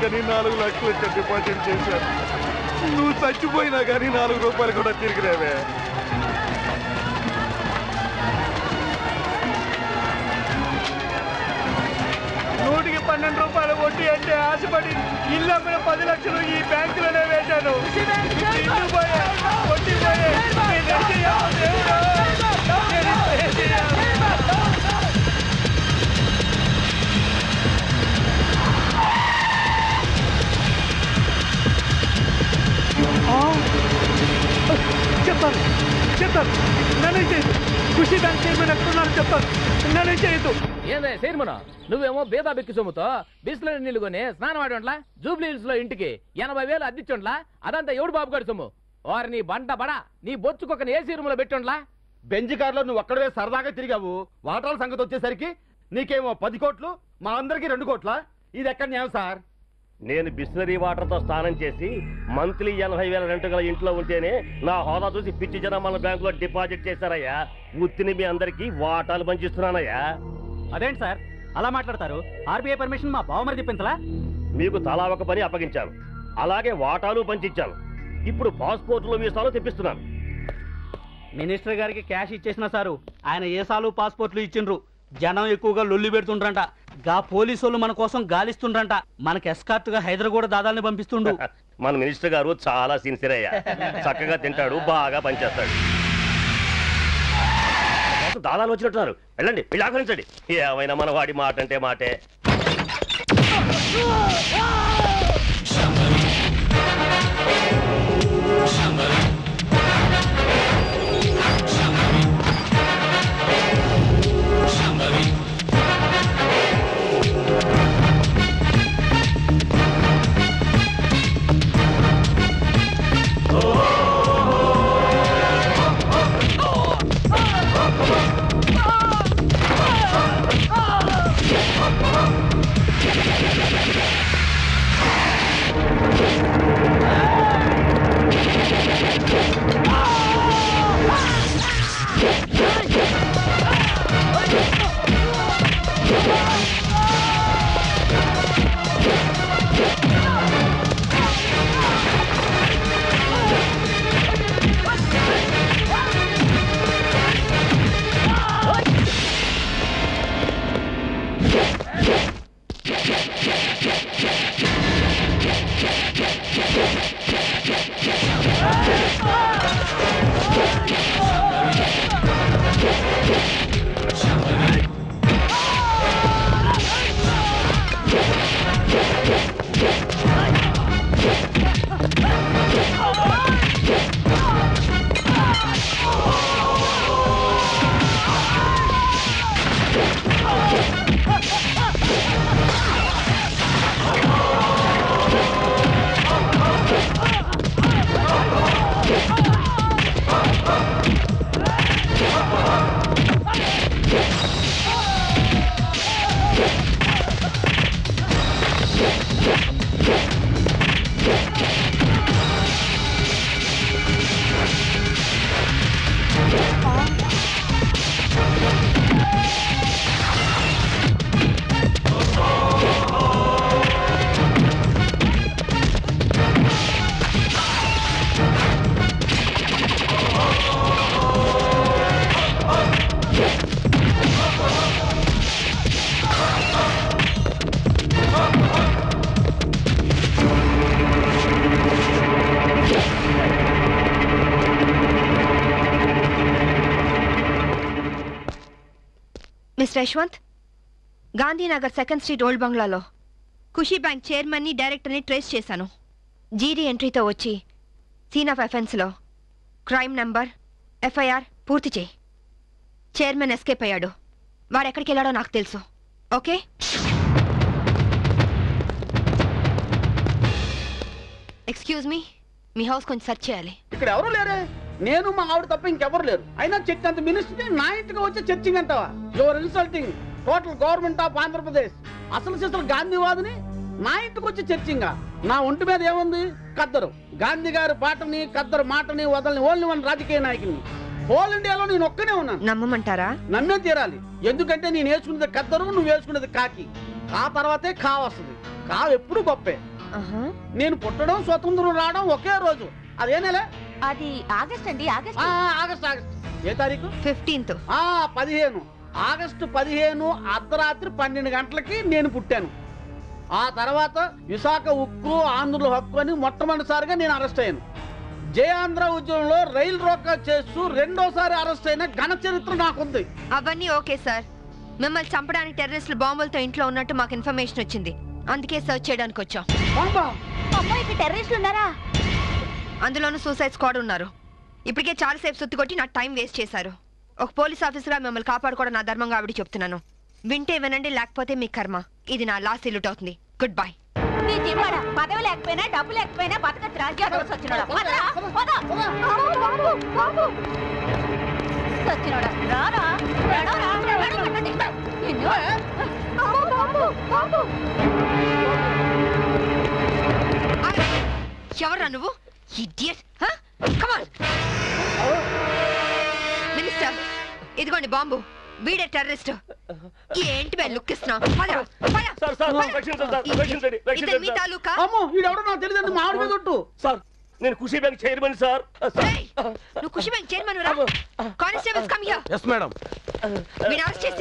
కానీ నాలుగు లక్షలు వచ్చి డిపాజిట్ చేశాను నువ్వు చచ్చిపోయినా కానీ నాలుగు రూపాయలు కూడా తిరిగి రావే నూటికి పన్నెండు రూపాయలు వడ్డీ అంటే ఆశపడి ఇల్లు అమ్మిన పది లక్షలు ఈ బ్యాంకులోనే వేశాను. వడ్డీ చెప్తాను నన్ను చేయదు ఖుషి బ్యాంక్ చైర్మన్ ఎక్కడున్నారు చెప్తాను నన్ను చేయదు ఏందే చైర్మన్? నువ్వేమో బేదా బెక్కి సొమ్ముతో బిస్లరీ నీళ్ళు కొని స్నానం ఆడోంట్లా జూబ్లీ హిల్స్లో ఇంటికి ఎనభై వేలు అద్దిచ్చోండ్లా అదంతా ఎవడు బాబు గారి సొమ్ము? వారి నీ బంట బడా నీ బొచ్చుకొక ఏసీ రూమ్లో పెట్టోండ్లా? బెంజ్ కార్లో నువ్వు ఒక్కడవే సరదాగా తిరిగావు. వాటాల సంగతి వచ్చేసరికి నీకేమో పది కోట్లు మా అందరికి రెండు కోట్ల? ఇది ఎక్కడ న్యాయం సార్? నేను బిస్లరీ వాటర్తో స్నానం చేసి మంత్లీ ఎనభై వేల రెంట్ గల ఇంట్లో ఉంటేనే నా హోదా చూసి పిచ్చి జనం మన బ్యాంక్లో డిపాజిట్ చేశారయ్యా. ఉత్తిని మీ అందరికి వాటాలు పంచిస్తున్నానయ్యా. అదేంటి సార్? అలా మాట్లాడతారు? ఆర్బీఐ పర్మిషన్ మా బావమరి చెప్పించలా మీకు తలా ఒక పని అప్పగించాను. అలాగే వాటాలు పంచిచ్చాను. ఇప్పుడు పాస్పోర్ట్లు వీసాలు తెప్పిస్తున్నాను. మినిస్టర్ గారికి క్యాష్ ఇచ్చేసిన సారు. ఆయన ఏసాలు పాస్పోర్ట్లు ఇచ్చిండ్రు? జనం ఎక్కువగా లొల్లి పెడుతుండ్రంట. గా పోలీసోళ్ళు మన కోసం గాలిస్తుండ్రంట. మనకి ఎస్కార్ట్గా హైదరాబాద్ దాదాల్ని పంపిస్తుండు. మన మినిస్టర్ గారు చాలా సిన్సియర్ అయ్యా. చక్కగా తింటాడు బాగా పనిచేస్తాడు. దాదాలు వచ్చినట్టున్నారు. వెళ్ళండి వెళ్ళి ఆహ్వానించండి. ఏమైనా మన వాడి మాట. అంటే మాటే mister Yashwant? Gandhinagar second street old బంగ్లాలో. ఖుషీ బ్యాంక్ చైర్మన్ని డైరెక్టర్ని ట్రేస్ చేశాను. జీడీ ఎంట్రీతో వచ్చి సీన్ ఆఫ్ ఎఫెన్స్లో క్రైమ్ నంబర్ ఎఫ్ఐఆర్ పూర్తి చేయి. చైర్మన్ ఎస్కేప్ అయ్యాడు. వాడు ఎక్కడికి వెళ్ళాడో నాకు తెలుసు. ఓకే? Excuse me. మీ హౌస్ కొంచెం సెర్చ్ చేయాలి. ఇక్కడ ఎవరు లేరే? నేను మా ఆవిడ తప్ప ఇంకెవరు లేరు. అయినా చర్చ్ అంత మినిస్టర్ నా ఇంటికి వచ్చి చర్చింగ్ అంటావా? Your insulting total government of Andhra Pradesh అసలు సిసలు గాంధీవాదిని నా ఇంటికి వచ్చి చర్చింగా నా ఒంటి మీద ఏముంది? కద్దరు. గాంధీ గారి పాటని కద్దరు మాటని వదలని ఓన్లీ వన్ రాజకీయ నాయకుని. హోల్ ఇండియాలో నేను ఒక్కనే ఉన్నాను. నమ్మమంటారా? నమ్మే తీరాలి. ఎందుకంటే నేను వేసుకున్నది కద్దరు నువ్వు వేసుకున్నది కాకి. ఆ తర్వాతే కా వస్తుంది. కా ఎప్పుడు గొప్పే. నేను పుట్టడం స్వతంత్రం రావడం ఒకే రోజు. అదే నెల అది ఆగస్ట్ అండి ఆగస్ట్. ఆ, ఆగస్ట్ ఆగస్ట్. ఏ తారీఖు? ఫిఫ్టీన్త్. ఆ పదిహేను. ఆగస్టు పదిహేను అర్ధరాత్రి పన్నెండు గంటలకి నేను పుట్టాను. ఆ తర్వాత విశాఖ ఉక్కు ఆంధ్రుల హక్కు అని మొట్టమొదటిసారిగా నేను అరెస్ట్ అయ్యాను. జయాంధ్ర ఉద్యమంలో రైలు రోకా చేస్తూ రెండోసారి అరెస్ట్ అయిన ఘన చరిత్ర నాకుంది. అవన్నీ ఓకే సార్. మిమ్మల్ని చంపడానికి టెర్రరిస్టులు బాంబులతో ఇంట్లో ఉన్నట్టు మాకు ఇన్ఫర్మేషన్ వచ్చింది. అందుకే సర్చ్ చేయడానికి వచ్చాం బాంబా? అమ్మో ఇక్కడ టెర్రరిస్టులు ఉన్నారా? అందులోనూ సూసైడ్ స్క్వాడ్ ఉన్నారు. ఇప్పటికే చాలాసేపు సుత్తి కొట్టి నా టైం వేస్ట్ చేశారు. ఒక పోలీస్ ఆఫీసర్గా మిమ్మల్ని కాపాడుకోవడం నా ధర్మంగా ఆవిడ చెప్తున్నాను. వింటే వినండి లేకపోతే మీ కర్మ. ఇది నా లాస్ట్ ఇల్లుట్ అవుతుంది. గుడ్ బై పదవి లేకపోయినా డబ్బు లేకపోయినా బతకచ్చు వచ్చినోడా? రారా. ఎవరా నువ్వు? ఇడియట్ కమాన్ మినిస్టర్ ఇదిగోండి బాంబు. వీడే టెర్రరిస్ట్. ఏంటి బే లుక్ ఇతను మీ. తాలూకా? అమ్మో వీడెవడో నాకు తెలియదు మామిడి మీద ఒట్టు. సార్ నేను ఖుషీ బ్యాంక్ చైర్మన్ సార్. నువ్వు ఖుషి బ్యాంక్ చైర్మన్ రా. Constables come here. Yes madam వీడు అరెస్ట్ చేసి